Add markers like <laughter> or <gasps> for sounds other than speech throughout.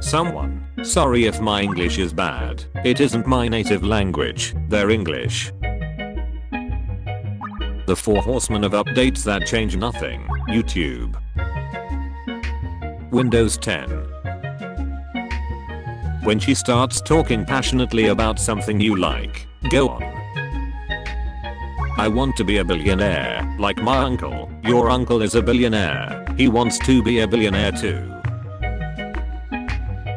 Someone. Sorry if my English is bad. It isn't my native language. They're English. The four horsemen of updates that change nothing. YouTube. Windows 10. When she starts talking passionately about something you like, go on. I want to be a billionaire, like my uncle. Your uncle is a billionaire. He wants to be a billionaire too.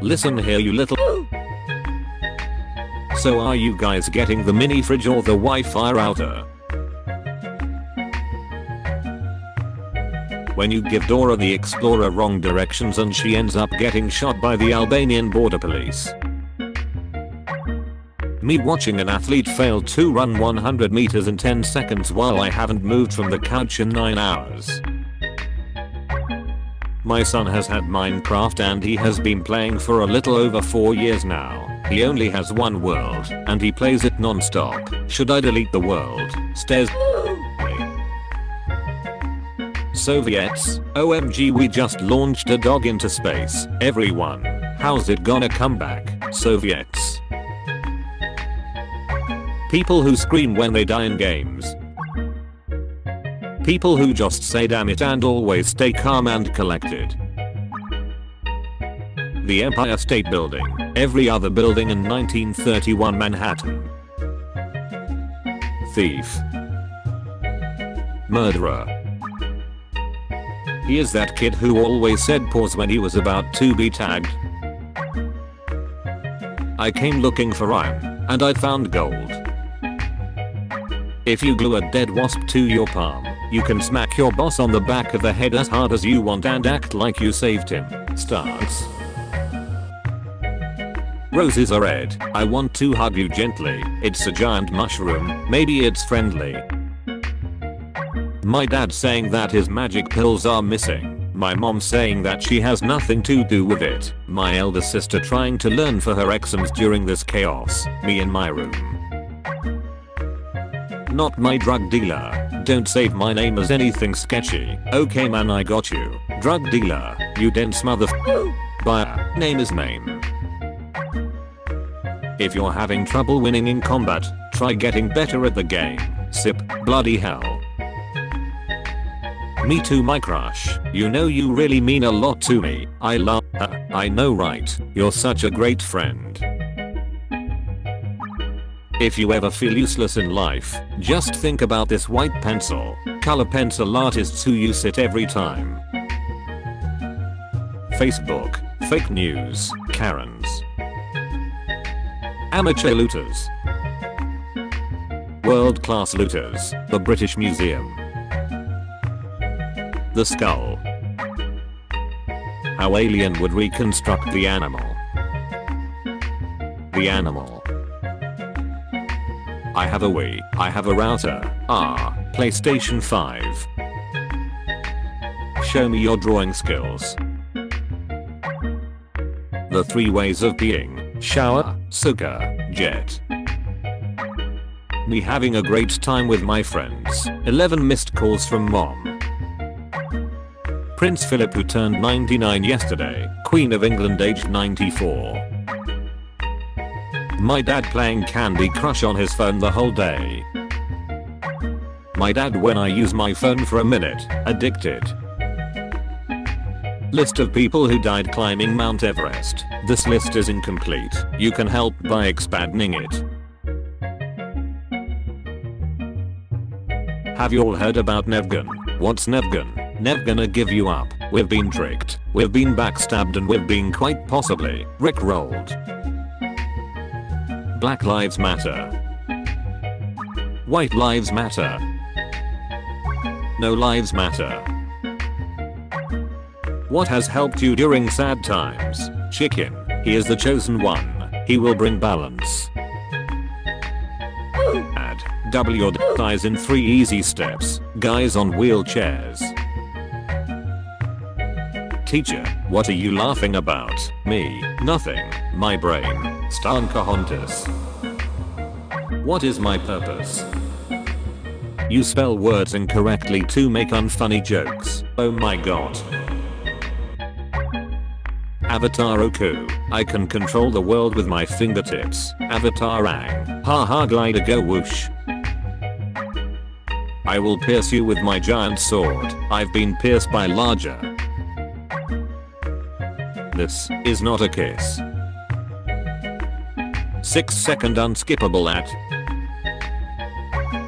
Listen here you little So are you guys getting the mini fridge or the Wi-Fi router? When you give Dora the Explorer wrong directions and she ends up getting shot by the Albanian border police. Me watching an athlete fail to run 100 meters in 10 seconds while I haven't moved from the couch in 9 hours. My son has had Minecraft and he has been playing for a little over 4 years now. He only has one world and he plays it non-stop. Should I delete the world? Stares Soviets, OMG we just launched a dog into space. Everyone, how's it gonna come back? Soviets. People who scream when they die in games. People who just say damn it and always stay calm and collected. The Empire State Building, every other building in 1931 Manhattan. Thief. Murderer. He is that kid who always said pause when he was about to be tagged. I came looking for iron, and I found gold. If you glue a dead wasp to your palm, you can smack your boss on the back of the head as hard as you want and act like you saved him. Starts. Roses are red. I want to hug you gently. It's a giant mushroom. Maybe it's friendly. My dad saying that his magic pills are missing. My mom saying that she has nothing to do with it. My elder sister trying to learn for her exams during this chaos. Me in my room. Not my drug dealer. Don't save my name as anything sketchy. Okay man I got you. Drug dealer. You dense mother Buyer. Name is name. If you're having trouble winning in combat, try getting better at the game. Sip. Bloody hell. Me too my crush. You know you really mean a lot to me. I love her. I know right. You're such a great friend. If you ever feel useless in life, just think about this white pencil. Color pencil artists who use it every time. Facebook, fake news, Karens. Amateur looters. World class looters, the British Museum. The skull. How alien would reconstruct the animal. The animal. I have a Wii. I have a router. Ah, PlayStation 5. Show me your drawing skills. The three ways of being. Shower, suka, jet. Me having a great time with my friends. 11 missed calls from mom. Prince Philip who turned 99 yesterday. Queen of England aged 94. My dad playing Candy Crush on his phone the whole day. My dad when I use my phone for a minute, addicted. List of people who died climbing Mount Everest. This list is incomplete. You can help by expanding it. Have you all heard about Nevgun? What's Nevgun? Nevgonna give you up. We've been tricked. We've been backstabbed and we've been quite possibly rickrolled. Black Lives Matter. White Lives Matter. No Lives Matter. What has helped you during sad times? Chicken. He is the chosen one. He will bring balance. Add. Double your thighs in 3 easy steps. Guys on wheelchairs. Teacher, what are you laughing about? Me, nothing. My brain. Stankohontas. What is my purpose? You spell words incorrectly to make unfunny jokes. Oh my god. Avatar Roku. I can control the world with my fingertips. Avatar Aang. Haha glider go whoosh. I will pierce you with my giant sword. I've been pierced by larger. This is not a kiss. 6 second unskippable ad.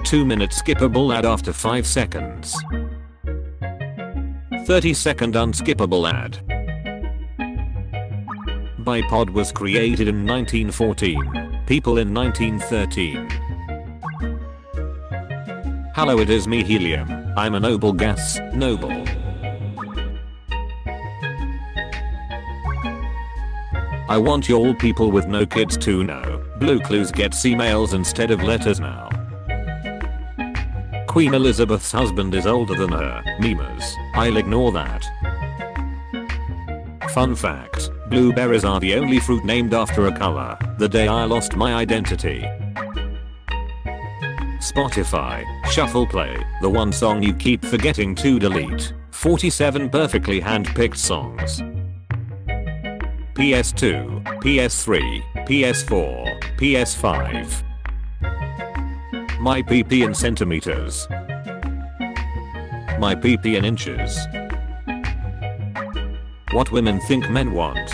2 minute skippable ad after 5 seconds. 30 second unskippable ad. Bipod was created in 1914. People in 1913. Hello it is me helium. I'm a noble gas, noble. I want you all people with no kids to know, Blue Clues gets emails instead of letters now. Queen Elizabeth's husband is older than her, memers, I'll ignore that. Fun fact, blueberries are the only fruit named after a color, the day I lost my identity. Spotify, shuffle play, the one song you keep forgetting to delete, 47 perfectly hand-picked songs. PS2, PS3, PS4, PS5. My PP in centimeters. My PP in inches. What women think men want.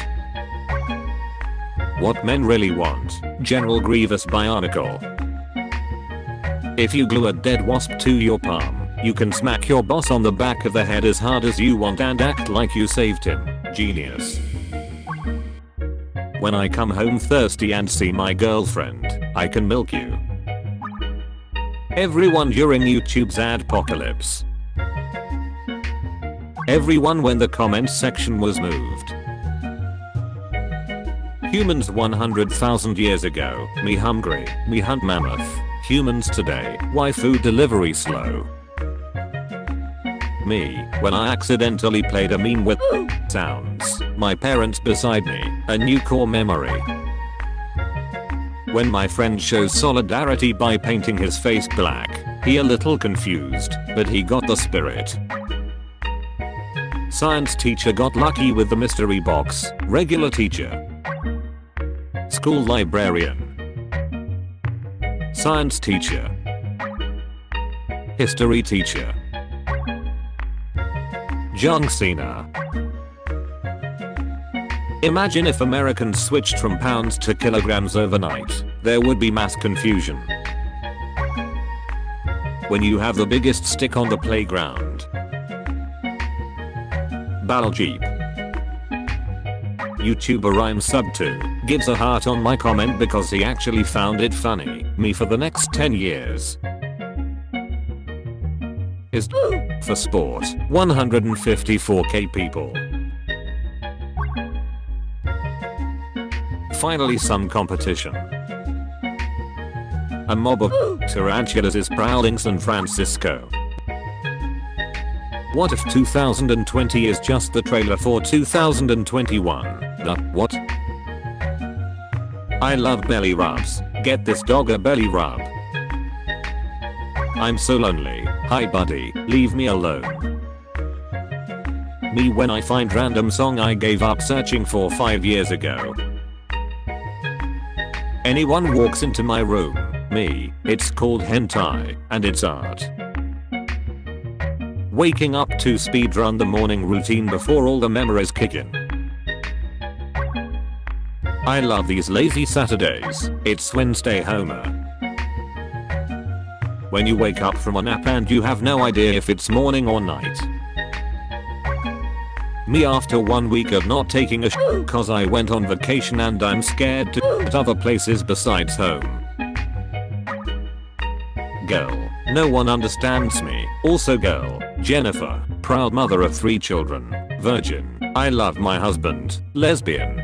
What men really want. General Grievous Bionicle. If you glue a dead wasp to your palm, you can smack your boss on the back of the head as hard as you want and act like you saved him. Genius. When I come home thirsty and see my girlfriend, I can milk you. Everyone during YouTube's adpocalypse. Everyone when the comments section was moved. Humans 100,000 years ago, me hungry, me hunt mammoth. Humans today, why food delivery slow? Me, when I accidentally played a meme with <gasps> sounds, my parents beside me, a new core memory. When my friend shows solidarity by painting his face black, he a little confused, but he got the spirit. Science teacher got lucky with the mystery box, regular teacher. School librarian. Science teacher. History teacher. John Cena. Imagine if Americans switched from pounds to kilograms overnight. There would be mass confusion. When you have the biggest stick on the playground. Baljeep. YouTuber Rhyme Sub 2 gives a heart on my comment because he actually found it funny. Me for the next 10 years. Is for sport. 154k people. Finally some competition. A mob of tarantulas is prowling San Francisco. What if 2020 is just the trailer for 2021? The what? I love belly rubs. Get this dog a belly rub. I'm so lonely. Hi buddy, leave me alone. Me when I find random song I gave up searching for 5 years ago. Anyone walks into my room, me, it's called hentai, and it's art. Waking up to speedrun the morning routine before all the memories kick in. I love these lazy Saturdays, it's Wednesday Homer. When you wake up from a nap and you have no idea if it's morning or night. Me after one week of not taking a sh cause I went on vacation and I'm scared to at other places besides home. Girl, no one understands me. Also girl, Jennifer, proud mother of three children, virgin, I love my husband, lesbian.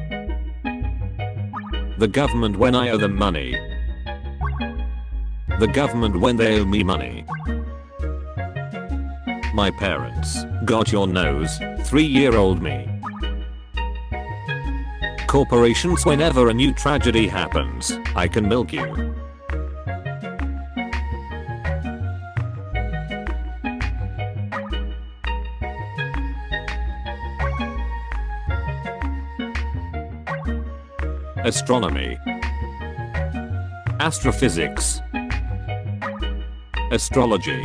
The government when I owe them money. The government when they owe me money. My parents, got your nose, 3 year old me. Corporations whenever a new tragedy happens, I can milk you. Astronomy. Astrophysics. Astrology.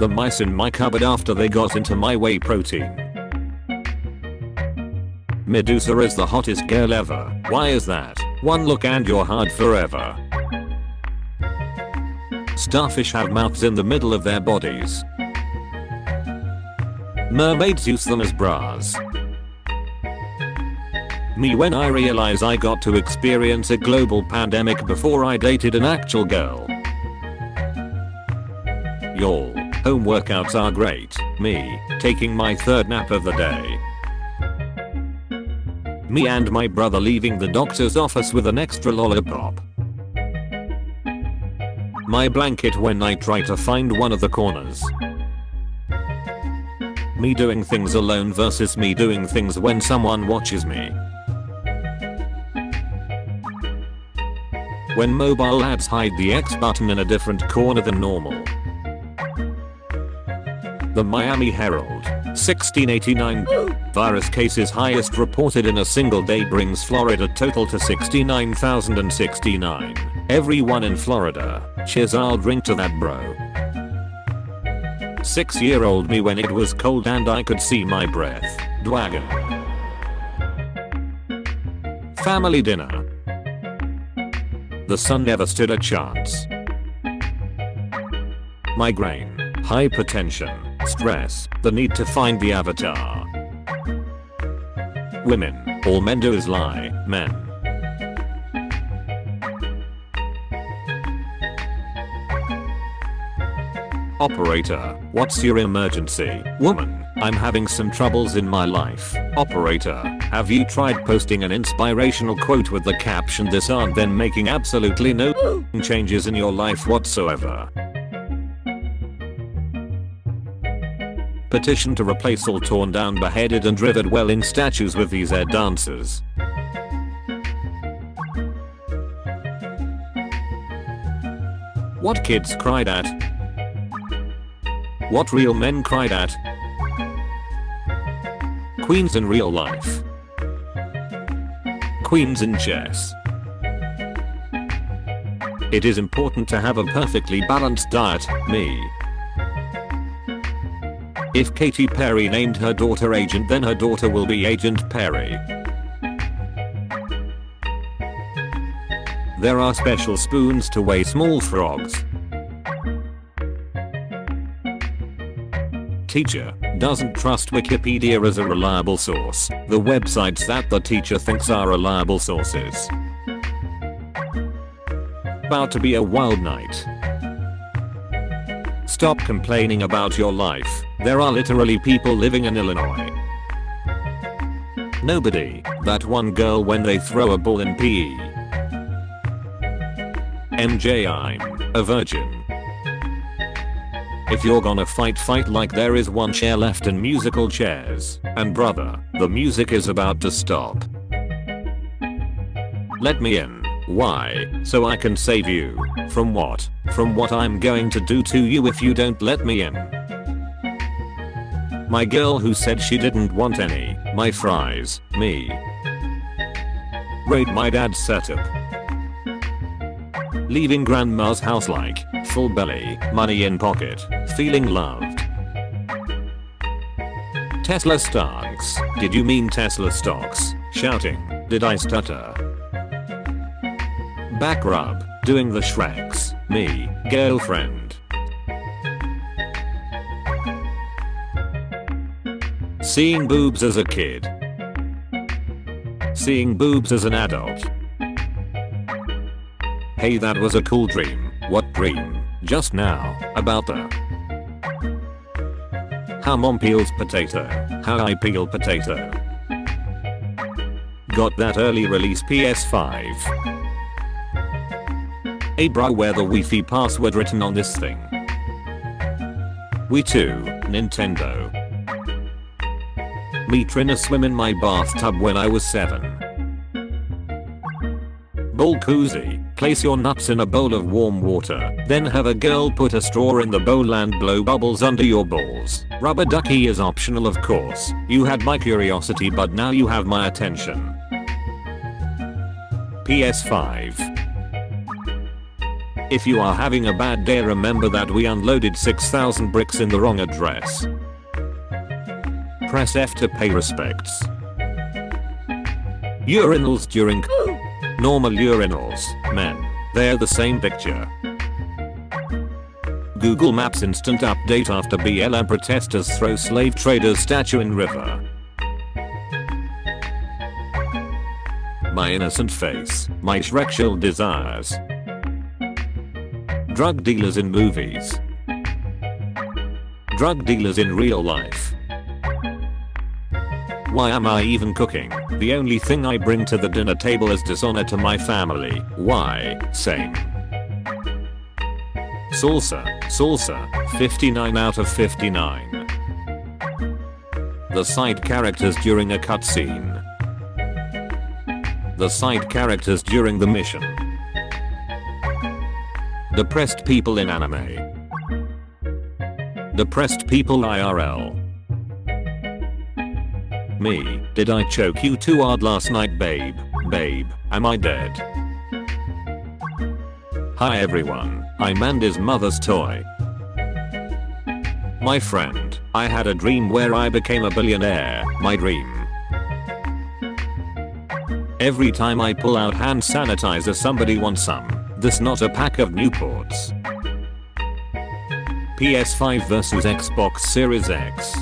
The mice in my cupboard after they got into my whey protein. Medusa is the hottest girl ever. Why is that? One look and you're hard forever. Starfish have mouths in the middle of their bodies. Mermaids use them as bras. Me when I realize I got to experience a global pandemic before I dated an actual girl. Y'all, home workouts are great. Me, taking my third nap of the day. Me and my brother leaving the doctor's office with an extra lollipop. My blanket when I try to find one of the corners. Me doing things alone versus me doing things when someone watches me. When mobile ads hide the X button in a different corner than normal. The Miami Herald, 1689 virus cases highest reported in a single day brings Florida total to 69,069. Everyone in Florida, cheers I'll drink to that bro. 6 year old me when it was cold and I could see my breath. Dwagon. Family dinner. The sun never stood a chance. Migraine, hypertension, stress, the need to find the avatar. Women, all men do is lie, men. Operator, what's your emergency? Woman, I'm having some troubles in my life. Operator, have you tried posting an inspirational quote with the caption this aren't then making absolutely no changes in your life whatsoever? Petition to replace all torn down beheaded and riveted welling statues with these air dancers. What kids cried at? What real men cried at? Queens in real life. Queens in chess. It is important to have a perfectly balanced diet, me. If Katy Perry named her daughter Agent then her daughter will be Agent Perry. There are special spoons to weigh small frogs. Teacher doesn't trust Wikipedia as a reliable source, the websites that the teacher thinks are reliable sources. About to be a wild night. Stop complaining about your life, there are literally people living in Illinois. Nobody, that one girl when they throw a ball in PE. MJ I'm a virgin. If you're gonna fight fight like there is one chair left in musical chairs, and brother, the music is about to stop. Let me in. Why? So I can save you. From what? From what I'm going to do to you if you don't let me in. My girl who said she didn't want any, my fries, me. Raid my dad's setup. Leaving grandma's house like, full belly, money in pocket, feeling loved. Tesla stocks, did you mean Tesla stocks? Shouting, did I stutter? Back rub, doing the Shreks, me, girlfriend. Seeing boobs as a kid. Seeing boobs as an adult. Hey that was a cool dream. What dream? Just now, about the how mom peels potato, how I peel potato. Got that early release PS5. Hey bro where the Wi-Fi password written on this thing? We too, Nintendo. Me trying to swim in my bathtub when I was 7. Bowl koozie, place your nuts in a bowl of warm water, then have a girl put a straw in the bowl and blow bubbles under your balls. Rubber ducky is optional of course, you had my curiosity but now you have my attention. PS5. If you are having a bad day remember that we unloaded 6000 bricks in the wrong address. Press F to pay respects. Urinals during normal urinals, men. They're the same picture. Google Maps instant update after BLM protesters throw slave traders statue in river. My innocent face, my Shrekshul desires. Drug dealers in movies. Drug dealers in real life. Why am I even cooking? The only thing I bring to the dinner table is dishonor to my family. Why? Same. Salsa, salsa, 59 out of 59. The side characters during a cutscene. The side characters during the mission. Depressed people in anime. Depressed people IRL. Me, did I choke you too hard last night babe? Babe, am I dead? Hi everyone, I'm Andy's mother's toy. My friend, I had a dream where I became a billionaire, my dream. Every time I pull out hand sanitizer somebody wants some, this not a pack of Newports. PS5 vs Xbox Series X.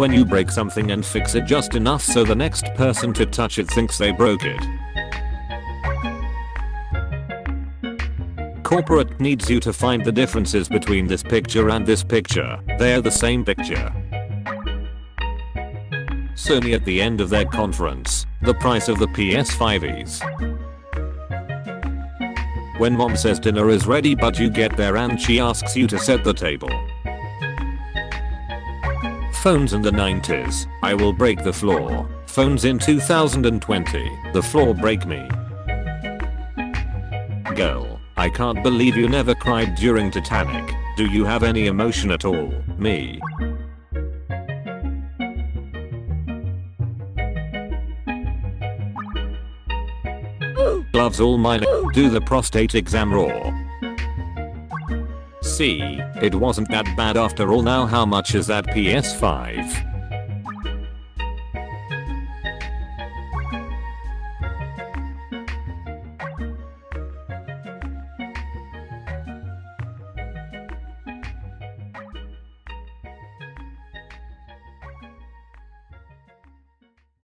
when you break something and fix it just enough so the next person to touch it thinks they broke it. Corporate needs you to find the differences between this picture and this picture, they're the same picture. Sony at the end of their conference, the price of the PS5 is. When mom says dinner is ready but you get there and she asks you to set the table. Phones in the 90s, I will break the floor. Phones in 2020, the floor break me. Girl, I can't believe you never cried during Titanic. Do you have any emotion at all? Me. All mine. Do the prostate exam raw. See, it wasn't that bad after all now how much is that PS5?